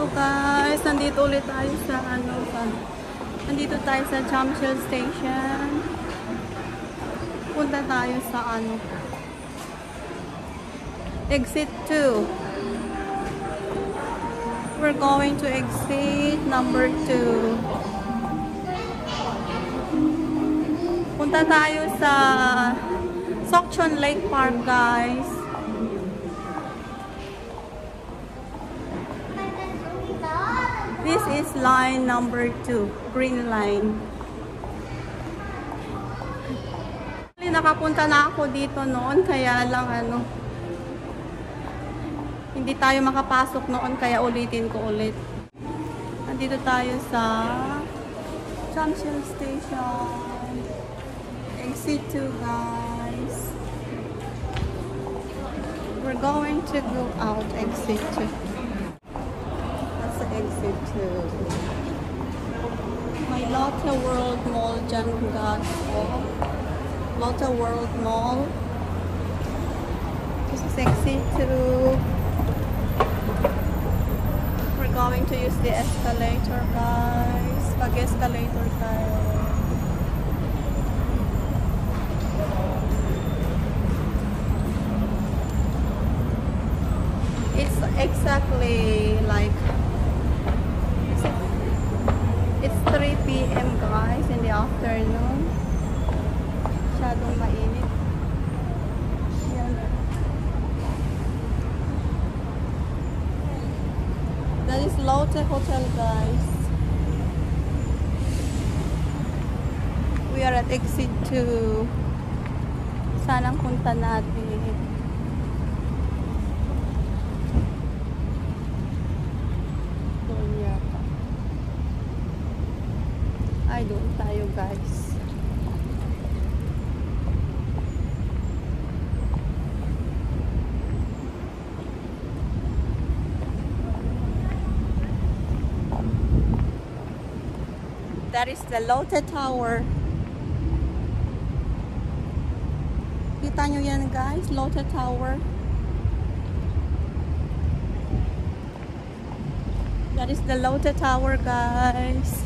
Hello guys! Nandito ulit tayo sa ano sa Nandito tayo sa Chamshel Station. Punta tayo sa ano Exit 2. We're going to exit number 2. Punta tayo sa Sokchon Lake Park guys. This is line number 2, green line. Nakapunta na ako dito noon, kaya lang ano, hindi tayo makapasok noon, kaya ulitin ko ulit. Nandito tayo sa Junction Station. Exit 2 guys. We're going to go out exit 2 2. May Lotte World Mall. Oh. Lotte World Mall. Exit 2. We're going to use the escalator guys. Pag-escalator tayo. It's exactly like p.m. guys in the afternoon. Masyadong mainit. That is Lotte Hotel guys. We are at exit 2. Saan ang punta natin? Doon yata. Ay, doon tayo guys. That is the Lotte Tower. Kita nyo yan guys, Lotte Tower. That is the Lotte Tower guys.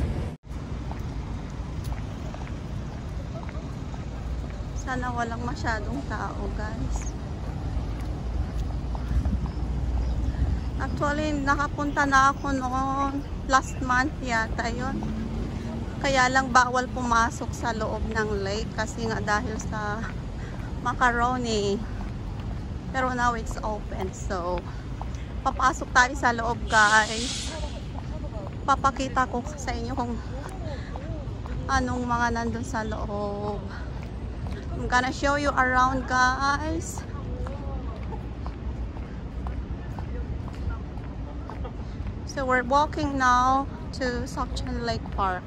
Sana walang masyadong tao, guys. Actually, nakapunta na ako noon last month yata yon. Kaya lang bawal pumasok sa loob ng lake kasi nga dahil sa macaroni. Pero now it's open. So, papasok tayo sa loob, guys. Papakita ko sa inyo kung anong mga nandun sa loob. I'm gonna show you around guys. So we're walking now to Sokchan Lake Park.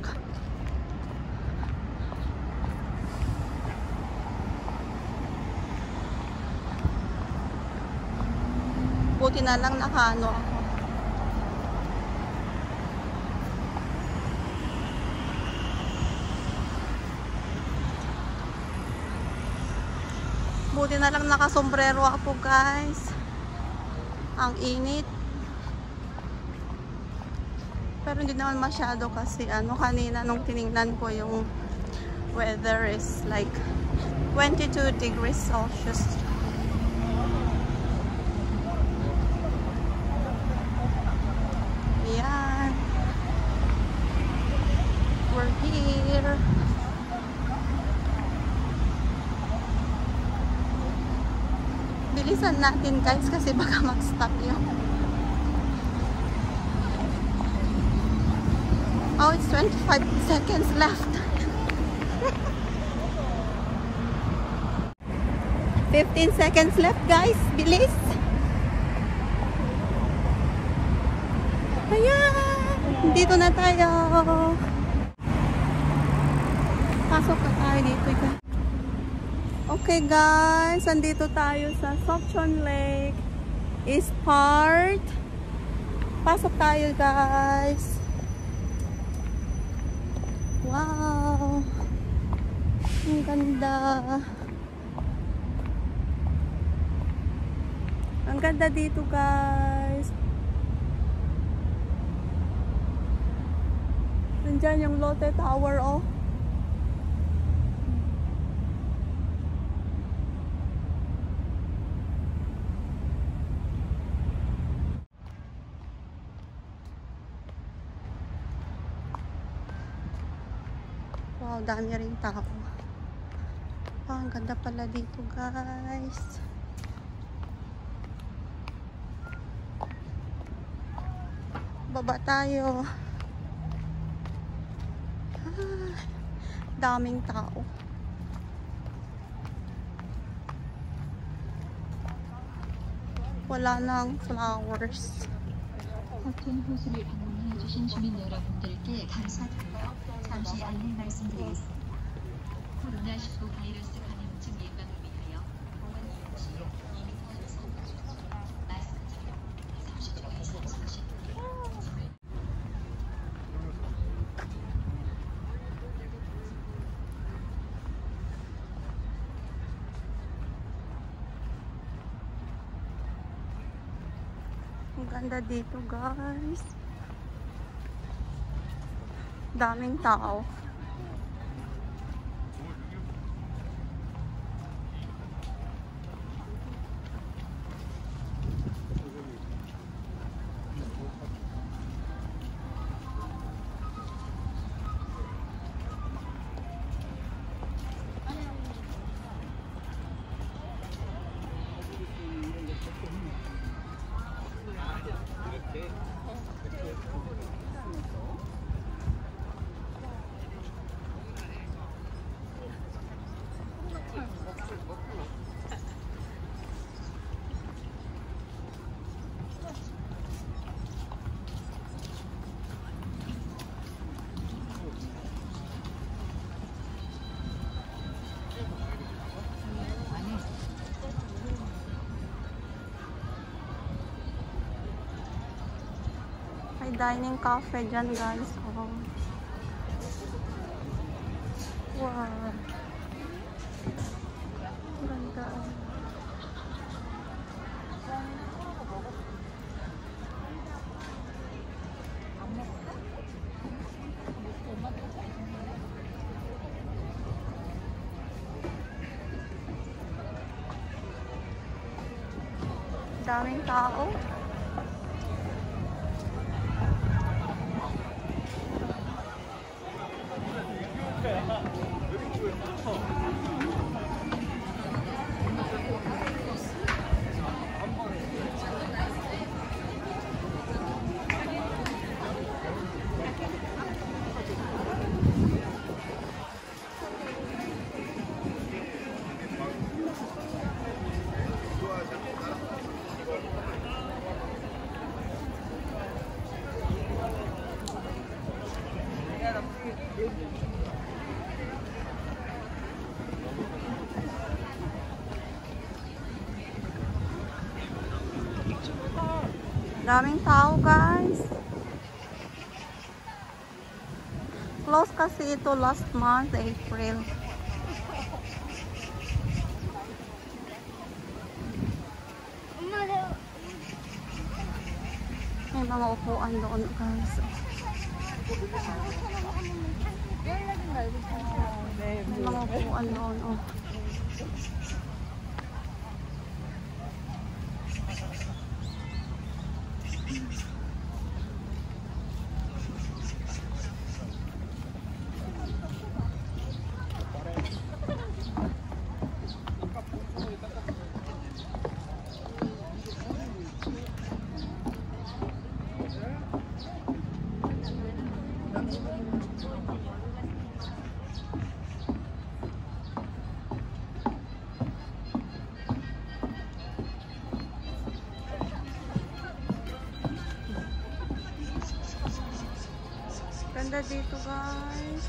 Buti na lang nakano ako. Buti na lang nakasombrero ako guys. Ang init. Pero hindi naman masyado kasi ano kanina nung tiningnan ko yung weather is like 22 degrees Celsius. Yan. We're here. Bilisan natin guys kasi baka mag-stop yun. Oh, it's 25 seconds left. 15 seconds left guys. Bilis. Ayan. Dito na tayo. Pasok na tayo dito. Okay guys, andito tayo sa Sokchon Lake is part. Pasok tayo guys. Wow. Ang ganda. Ang ganda dito guys. Nandyan yung Lotte Tower, oh. Wow, dami rin tao. Ah, ang ganda pala dito, guys. Baba tayo. Ah, daming tao. Wala nang flowers. 커 잠시 안내 말씀드리겠습니다. 코로나19 바이러스 감염증 예방을 위하여 공원 이용 시 2m 이상 거리두기, 마스크 착용, 30초 이상 서식, 짐을 Ang ganda dito, guys. 当领导 dining cafe dyan, guys. Oh. Wow. Ganda. Daming tao. Daming tao, guys. Close kasi ito last month, April. May mga upuan doon, guys. May mga upuan doon, oh. Ganda dito, guys.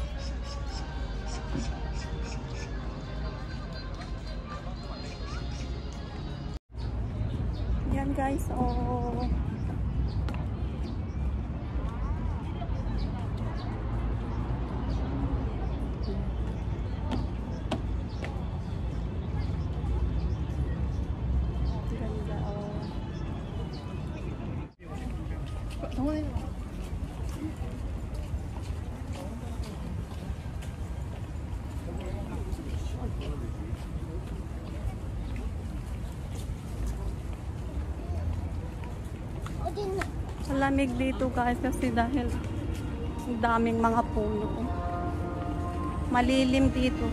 Yan, guys. Oh. Malamig dito guys kasi dahil daming mga puno. Malilim dito.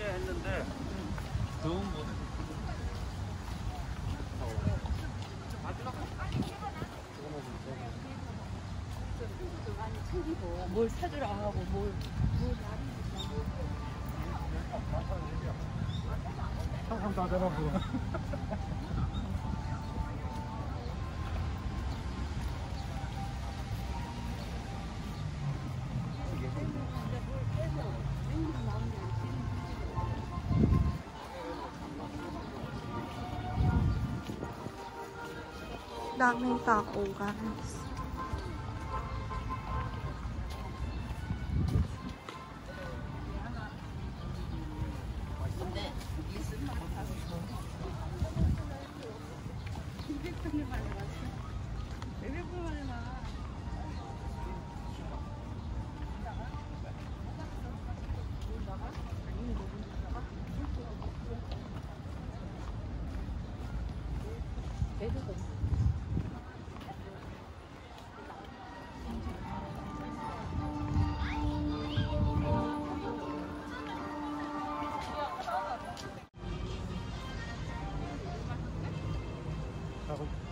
해제했는데 더운 곳에 챙기고 뭘 찾으러 하고 뭘, 뭘 항상 다 대만 보고 Daming tao guys. 가고 있다.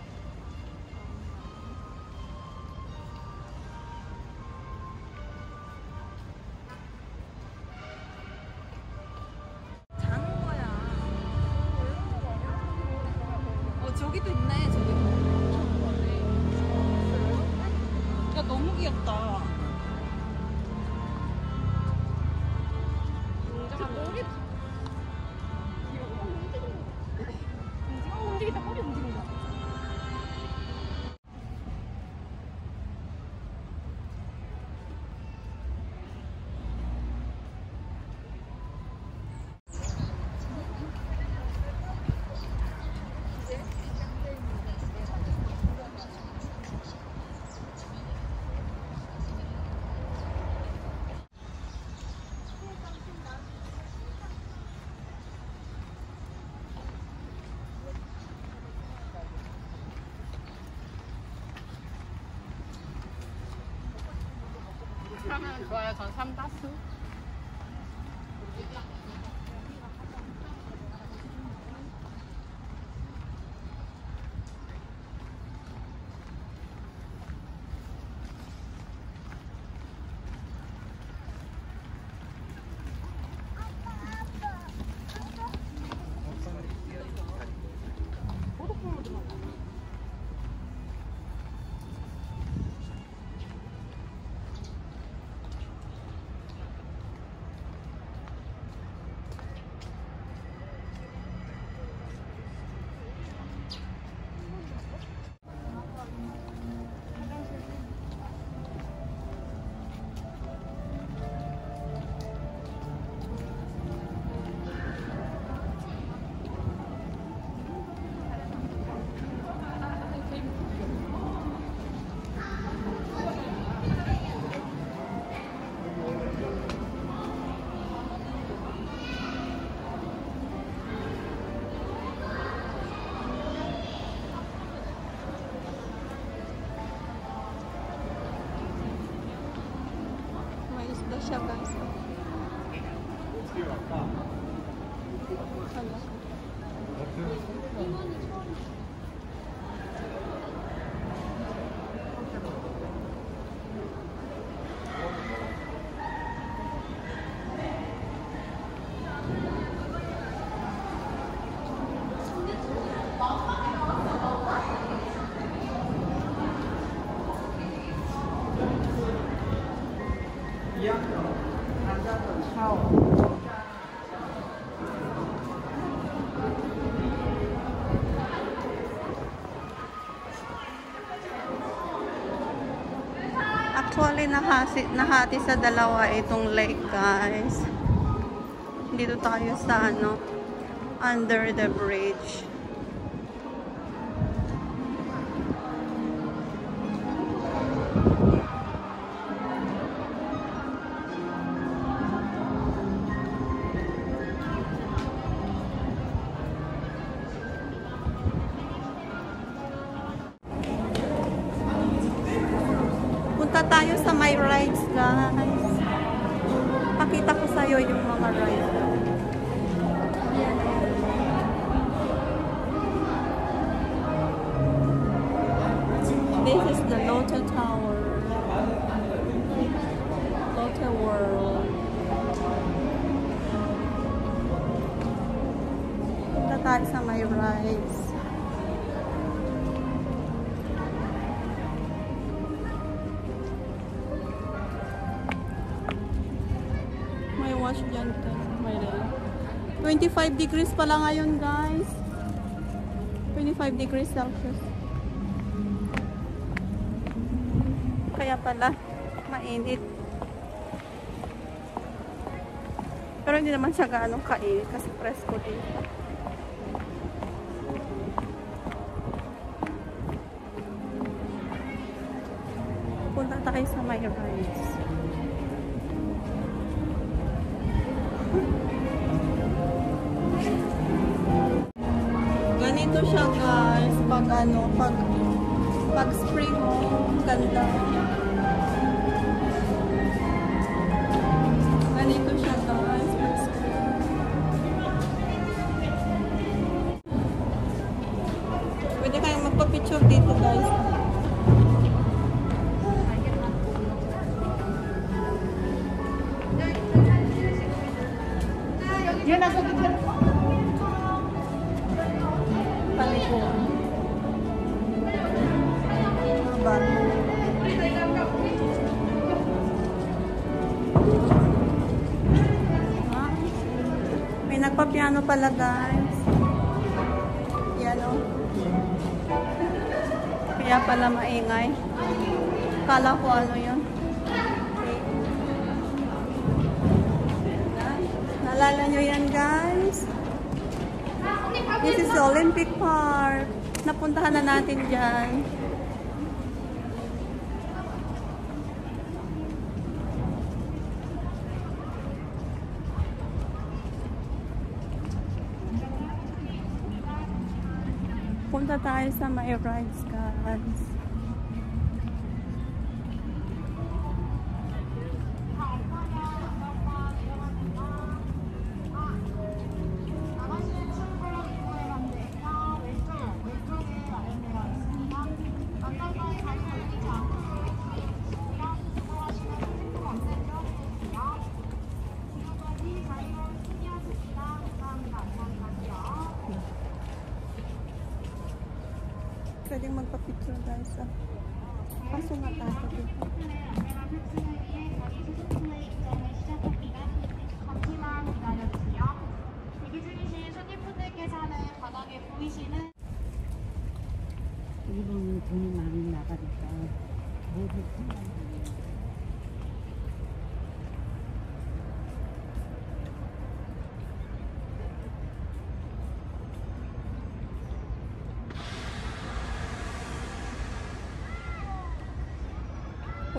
어, 저기도 있네 저기. 그러니까 너무 귀엽다. 하면 좋아요. 전 삼다수. Siya guys. Hala. Actually, nahasi, nahati sa dalawa itong lake, guys. Dito tayo sa, ano, under the bridge. Tayo sa my rides. May wash dyan to. May relo. 25 degrees pala ngayon, guys. 25 degrees Celsius. Kaya pala, mainit. Pero hindi naman siya gaano kainit kasi presko dito. Ganito siya guys, pag ano, pag pag spring mo, ganda. Pala guys. Yan o. Kaya pala maingay. Kala ko ano yun. Okay. Naalala nyo yan guys? This is Olympic Park. Napuntahan na natin dyan. Punta tayo sa my rides. Pwedeng magpa-picture guys. Ah. Kaso nga tayo dito.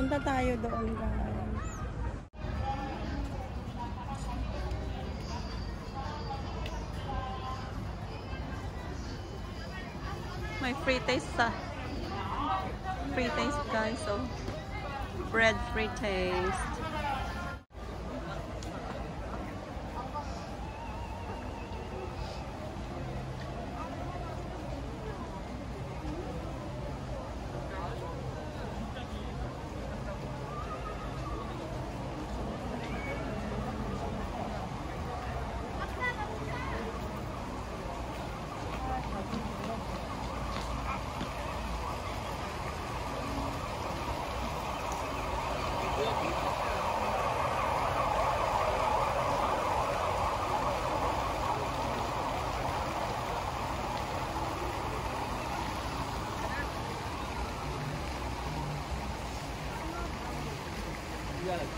Punta tayo doon guys. May free taste sa free taste guys so bread free taste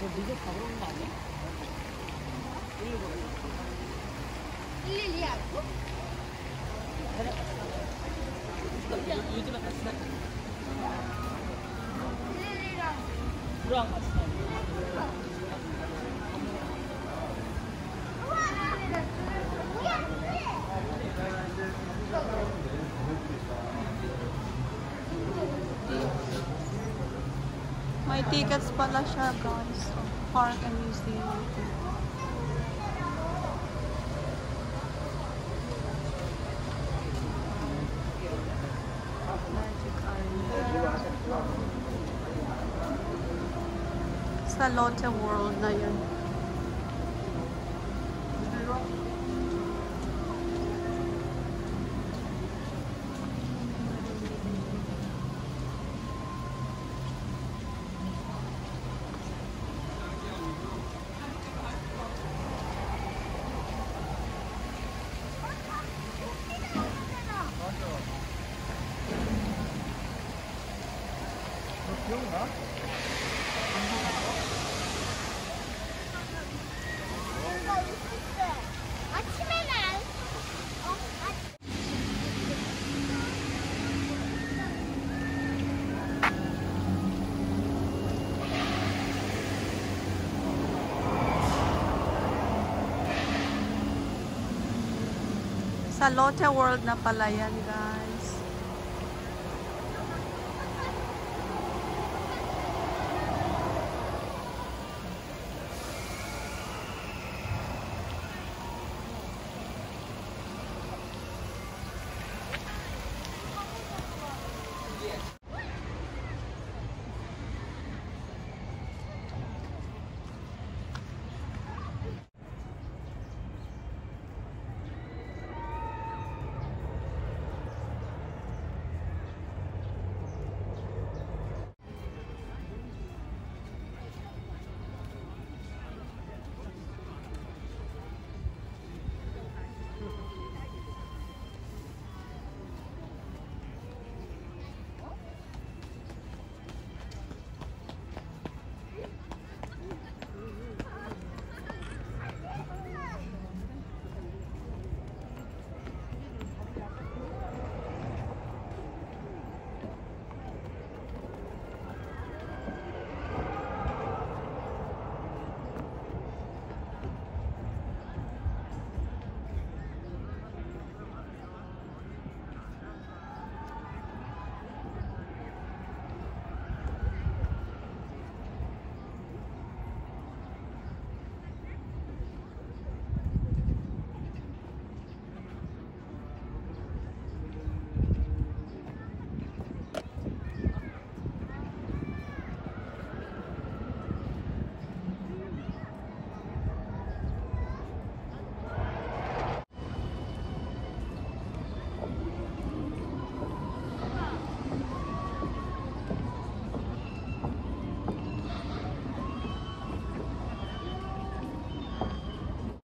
뭐 늦어 가버리는 거 아니야? May tickets pala siya, guys. Park and museum. Magic Island. Sa Lotte World na yun. Sa Lotte World na pala yan, guys.